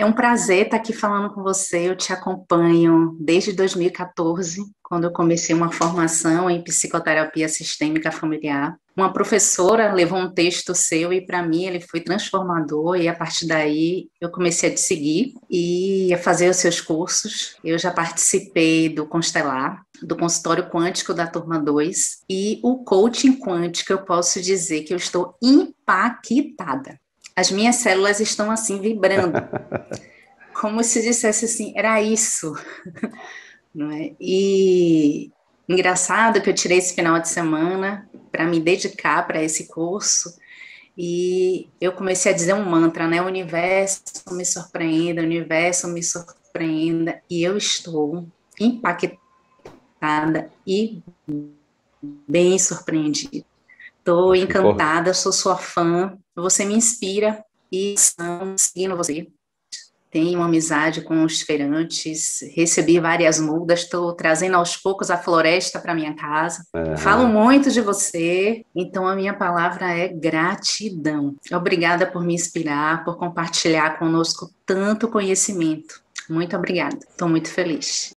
É um prazer estar aqui falando com você. Eu te acompanho desde 2014, quando eu comecei uma formação em psicoterapia sistêmica familiar. Uma professora levou um texto seu e para mim ele foi transformador e a partir daí eu comecei a te seguir e a fazer os seus cursos. Eu já participei do Constelar, do consultório quântico da turma 2 e o coaching quântico eu posso dizer que eu estou impactada. As minhas células estão assim vibrando. Como se dissesse assim, era isso. Não é? E engraçado que eu tirei esse final de semana para me dedicar para esse curso e eu comecei a dizer um mantra, né? O universo me surpreenda, o universo me surpreenda e eu estou impactada e bem surpreendida. Estou encantada, sou sua fã, você me inspira e estão seguindo você tenho uma amizade com os feirantes, recebi várias mudas, estou trazendo aos poucos a floresta para minha casa. Uhum. Falo muito de você, então a minha palavra é gratidão. Obrigada por me inspirar, por compartilhar conosco tanto conhecimento. Muito obrigada, estou muito feliz.